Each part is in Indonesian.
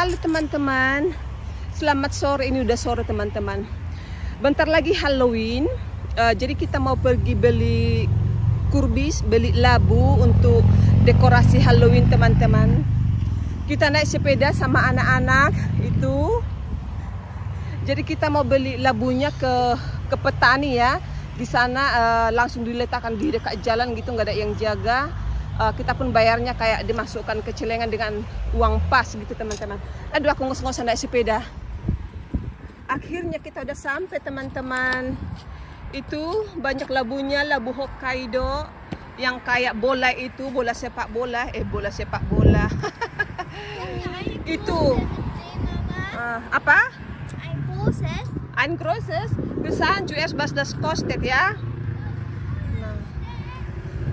Halo teman-teman. Selamat sore. Ini udah sore teman-teman. Bentar lagi Halloween. Uh, jadi kita mau pergi beli kurbis, beli labu untuk dekorasi Halloween teman-teman. Kita naik sepeda sama anak-anak itu. Jadi kita mau beli labunya ke ke petani ya. Di sana uh, langsung diletakkan di dekat jalan gitu nggak ada yang jaga uh, kita pun bayarnya kayak dimasukkan ke celengan dengan uang pas gitu teman-teman. Aduh aku ngos-ngosan naik sepeda. Akhirnya kita udah sampai teman-teman. Itu banyak labunya, labu Hokkaido yang kayak bola itu, bola sepak bola, eh bola sepak bola. itu uh, apa? Ein großes. Ein großes. Wir sahen zuerst was das kostet ya.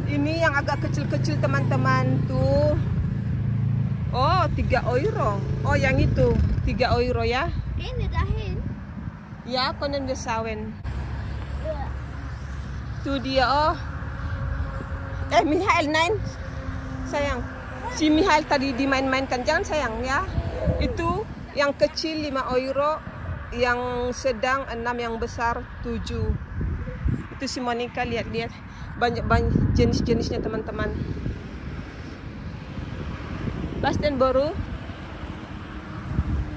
Ini yang agak kecil-kecil teman-teman tuh. Oh, 3 euro. Oh, yang itu 3 euro ya. Wir dahin? Ya, können wir schauen. Ja. Tuh dia, oh. Eh, Mihail, nein. Sayang. Si Mihail tadi dimain-mainkan. Jangan sayang ya. Itu yang kecil 5 euro, yang sedang 6, yang besar 7. Itu si Monica lihat-lihat banyak-banyak jenis-jenisnya teman-teman. Pas dan baru.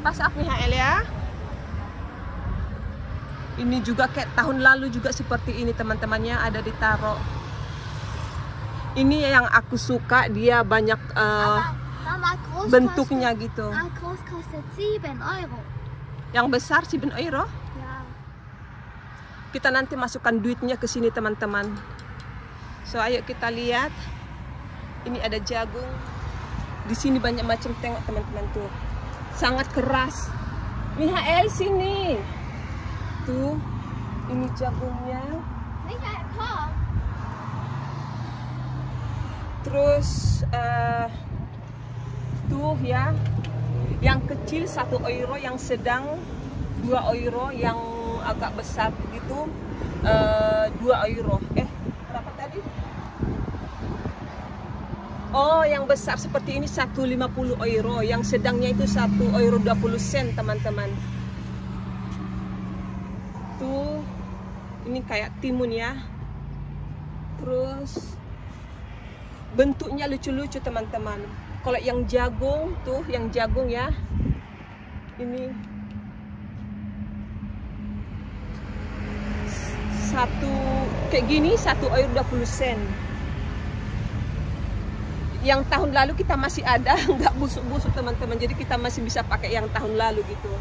Pas aku HL ya. Ini juga kayak tahun lalu juga seperti ini teman-temannya ada ditaruh. Ini yang aku suka dia banyak uh, Mama, bentuknya gitu. Kostet, ah, groß kostet 7 Euro. Yang besar 7 euro. Kita nanti masukkan duitnya ke sini teman-teman. So ayo kita lihat. Ini ada jagung. Di sini banyak macam tengok teman-teman tuh. Sangat keras. Mihael sini. Tuh. Ini jagungnya. Terus uh, tuh ya. Yang kecil 1 euro, yang sedang 2 euro, yang agak besar begitu uh, 2 euro. Eh, berapa tadi? Oh, yang besar seperti ini 150 euro, yang sedangnya itu 1 euro 20 sen, teman-teman. Tuh, ini kayak timun ya. Terus bentuknya lucu-lucu, teman-teman. Kalau yang jagung tuh, yang jagung ya. Ini satu kayak gini satu euro 20 sen. Yang tahun lalu kita masih ada nggak busuk-busuk teman-teman. Jadi kita masih bisa pakai yang tahun lalu gitu.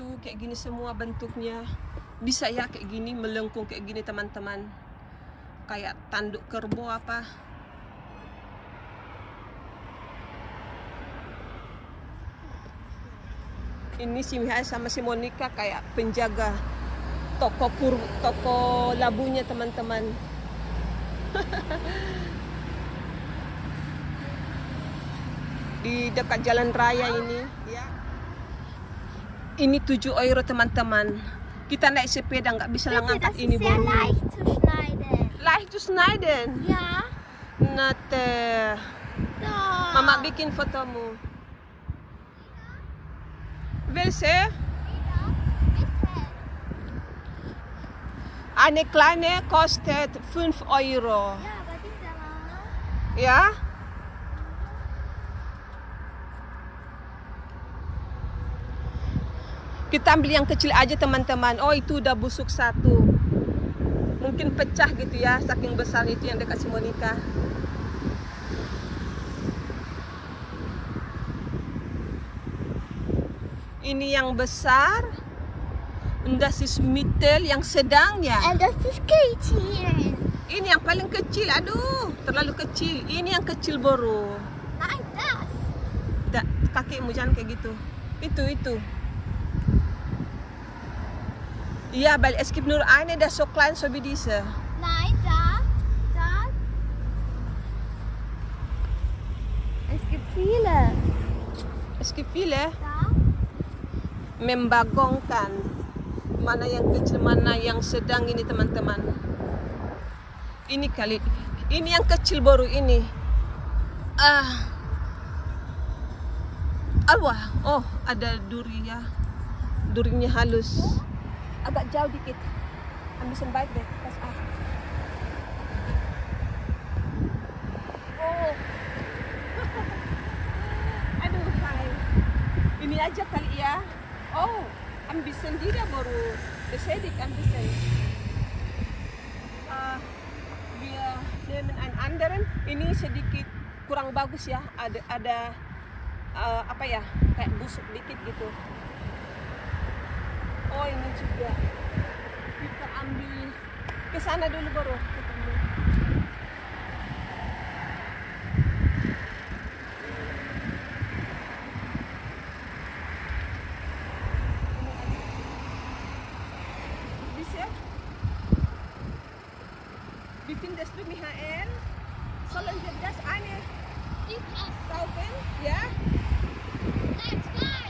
Tuh kayak gini semua bentuknya. Bisa ya kayak gini melengkung kayak gini teman-teman. Kayak tanduk kerbau apa ini si Mihai sama si Monica kayak penjaga toko pur toko labunya teman-teman. Di dekat jalan raya ini. Ya. Ini 7 euro teman-teman. Kita naik sepeda nggak bisa Bitte, ngangkat ini baru leicht zu schneiden. leicht to schneiden Ja. Nate Da. mama bikin fotomu Welche? Bitte. Eine kleine kostet 5 Euro. Ja? Kita ambil yang kecil aja teman-teman. Oh itu udah busuk satu. Mungkin pecah gitu ya, saking besar itu yang dekat si Monica. Ini yang besar. Und das ist mittel yang sedang ya. Und das ist Kätchen. Ini yang paling kecil. Aduh, terlalu kecil. Ini yang kecil baru. Nein, das. Da, kakimu jangan kayak gitu. Itu itu. Ja, weil es gibt nur eine, der so klein so wie diese. Nein, da. Da. Es gibt viele. Es gibt viele. Membagongkan mana yang kecil, mana yang sedang ini teman-teman. ini kali ini yang kecil baru ini ah Awah, oh ada duri ya. Durinya halus. Agak jauh dikit. Ambil sembaik deh, pas ah. Oh. Aduh, hai. Ini aja kali ya. Ambil sendiri baru besedik ambil saya. Ah, biar nemen an anderen ini sedikit kurang bagus ya. Ada ada uh, apa ya? Kayak busuk dikit gitu. Oh ini juga. Kita ambil ke sana dulu baru kita das bringt mich mit Michael. Sollen wir das eine kaufen? Ja? Nein, zwei.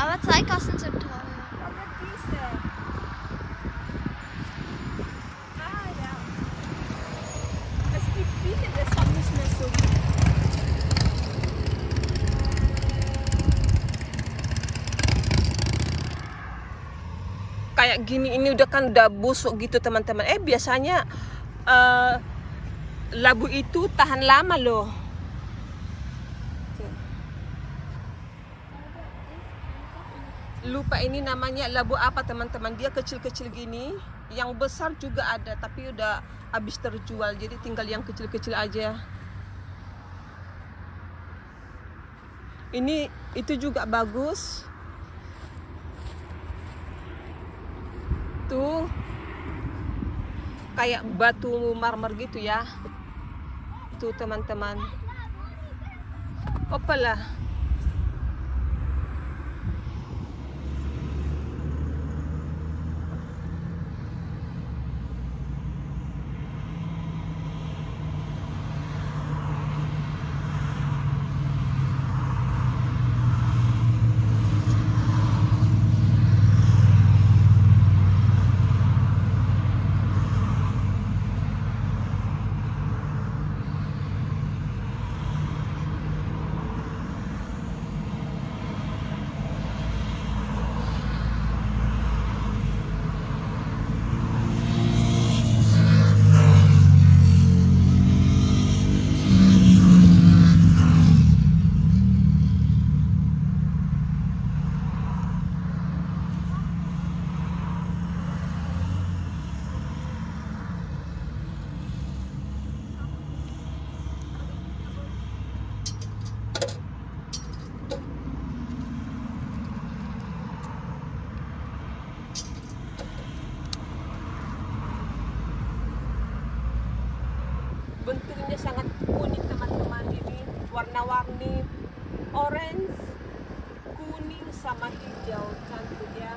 Aber zwei kosten sind Kayak gini ini udah kan udah busuk gitu teman-teman. Eh biasanya eh, labu itu tahan lama loh. Lupa ini namanya labu apa teman-teman. Dia kecil-kecil gini yang besar juga ada tapi udah habis terjual. Jadi tinggal yang kecil-kecil aja. Ini itu juga bagus tuh kayak batu marmer gitu ya. Tuh teman-teman. Opala bentuknya sangat unik teman-teman. Ini warna-warni orange kuning sama hijau. Cantik ya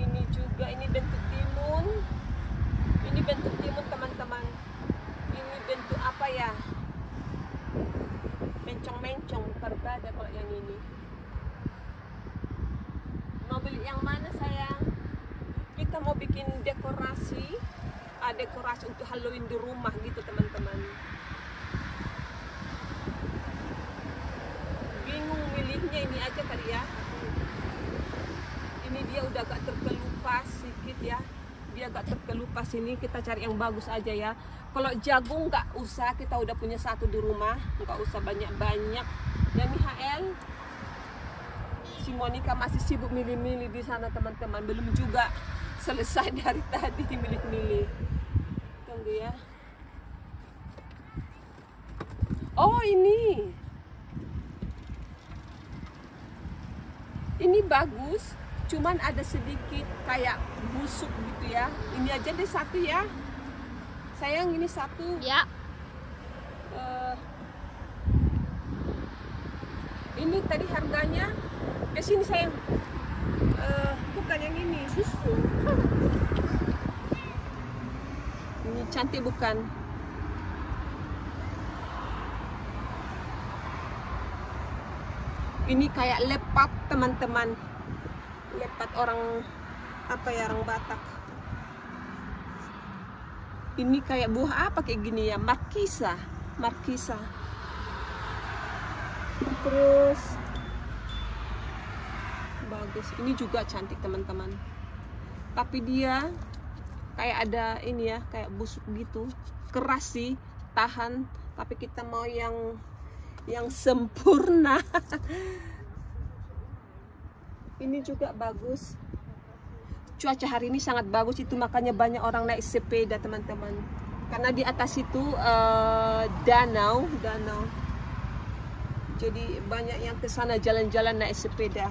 ini juga ini bentuk timun. Ini bentuk timun teman-teman. Ini bentuk apa ya? Mencong-mencong berbeda kalau yang ini. Mau beli yang mana sayang? Kita mau bikin dekorasi ah, dekorasi untuk Halloween di rumah gitu teman-teman. Bingung milihnya ini aja kali ya. Ini dia udah agak terkelupas sedikit ya. Dia agak terkelupas ini kita cari yang bagus aja ya. Kalau jagung nggak usah kita udah punya satu di rumah. Nggak usah banyak-banyak. Ya Mihael si Monica masih sibuk milih-milih di sana teman-teman. Belum juga selesai dari tadi milih-milih. Tunggu ya. Oh ini. Ini bagus cuman ada sedikit kayak busuk gitu ya. Ini aja deh satu ya. Sayang ini satu. Ja. Eh, ini tadi harganya. Ke sini sayang Eh, bukan yang ini ini cantik bukan? Ini kayak lepat teman-teman. Lepat orang apa ya orang Batak. Ini kayak buah apa kayak gini ya? Markisa, markisa. Terus bagus. Ini juga cantik teman-teman. Tapi dia kayak ada ini ya, kayak busuk gitu. Keras sih, tahan. Tapi kita mau yang yang sempurna. ini juga bagus. Cuaca hari ini sangat bagus itu makanya banyak orang naik sepeda teman-teman. Karena di atas itu uh, danau, danau. Jadi banyak yang ke sana jalan-jalan naik sepeda.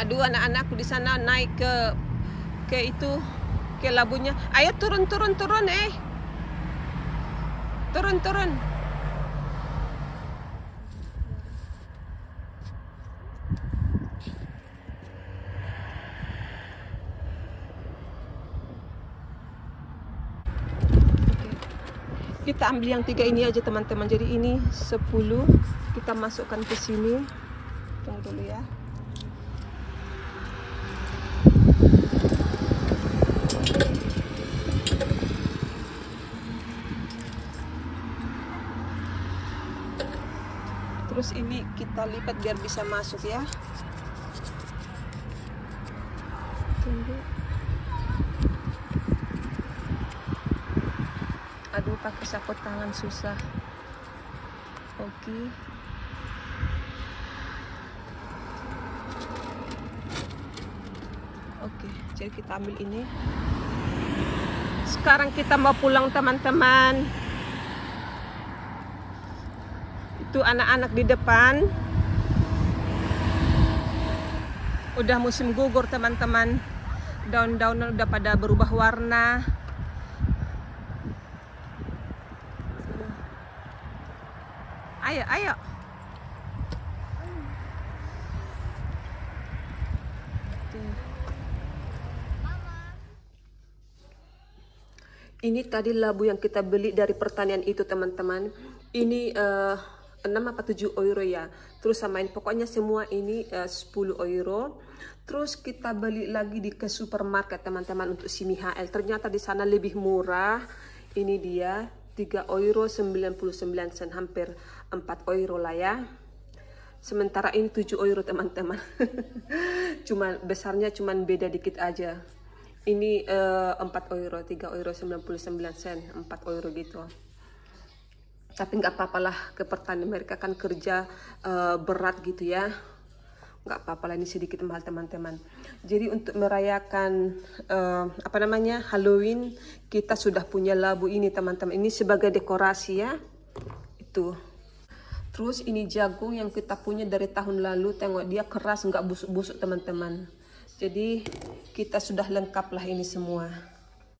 Aduh anak-anakku di sana naik ke ke itu ke labunya. Ayo turun turun turun eh. Turun turun. kita ambil yang tiga ini aja teman-teman jadi ini 10 kita masukkan ke sini tunggu dulu ya terus ini kita lipat biar bisa masuk ya. Tunggu aduh pakai sapu tangan susah. Oke. Oke jadi kita ambil ini. Sekarang kita mau pulang teman-teman itu anak-anak di depan. Udah musim gugur teman-teman. Daun-daun udah pada berubah warna. Ayo ayo. Ini tadi labu yang kita beli dari pertanian itu teman-teman. Ini uh, 6 apa 7 euro ya. Terus samain pokoknya semua ini uh, 10 euro. Terus kita beli lagi di ke supermarket teman-teman untuk si Mihael. Ternyata di sana lebih murah. Ini dia 3 euro 99 sen hampir 4 euro lah ya. Sementara ini 7 euro teman-teman. Cuman besarnya cuman beda dikit aja. Ini uh, 4 euro 3 euro 99 sen 4 euro gitu tapi nggak apa-apa lah ke petani mereka kan kerja uh, berat gitu ya. Nggak apa-apa lah ini sedikit mahal teman-teman. Jadi untuk merayakan uh, apa namanya Halloween kita sudah punya labu ini teman-teman. Ini sebagai dekorasi ya. Itu. Terus ini jagung yang kita punya dari tahun lalu tengok dia keras nggak busuk-busuk teman-teman. Jadi kita sudah lengkap lah ini semua